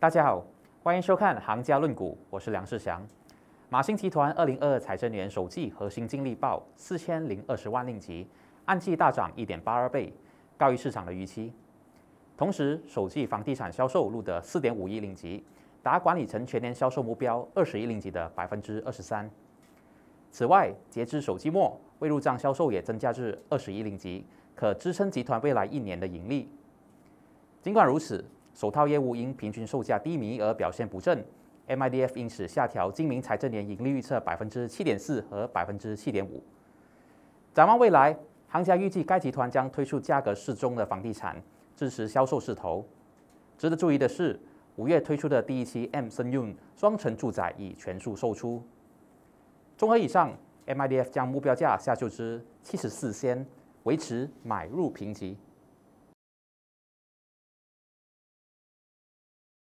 大家好，欢迎收看《行家论股》，我是梁世祥。马兴集团二零二二财政年首季核心净利报四千零二十万令吉，按季大涨一点八二倍，高于市场的预期。同时，首季房地产销售录得四点五亿令吉，达管理层全年销售目标二十亿令吉的百分之二十三。此外，截至首季末，未入账销售也增加至二十亿令吉，可支撑集团未来一年的盈利。尽管如此，首套业务因平均售价低迷而表现不振，MIDF 因此下调今明财政年盈利预测百分之七点四和百分之七点五。展望未来，行家预计该集团将推出价格适中的房地产，支持销售势头。值得注意的是，五月推出的第一期 M 森 Un 双层住宅已全数售出。综合以上，MIDF 将目标价下修至七十四仙，维持买入评级。